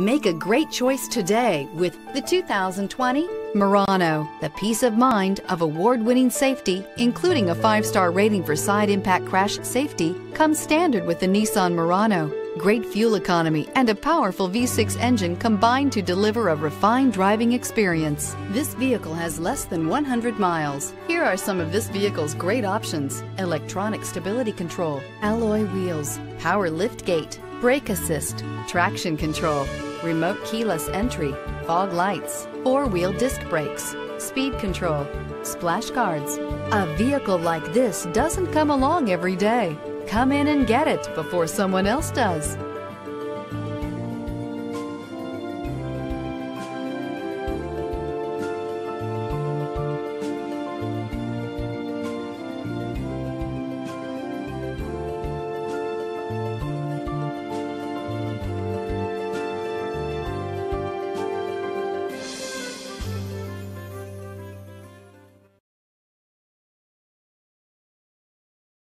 Make a great choice today with the 2020 Murano. The peace of mind of award-winning safety, including a five-star rating for side impact crash safety, comes standard with the Nissan Murano. Great fuel economy and a powerful V6 engine combine to deliver a refined driving experience. This vehicle has less than 100 miles. Here are some of this vehicle's great options. Electronic stability control, alloy wheels, power lift gate, brake assist, traction control, remote keyless entry, fog lights, four-wheel disc brakes, speed control, splash guards. A vehicle like this doesn't come along every day. Come in and get it before someone else does.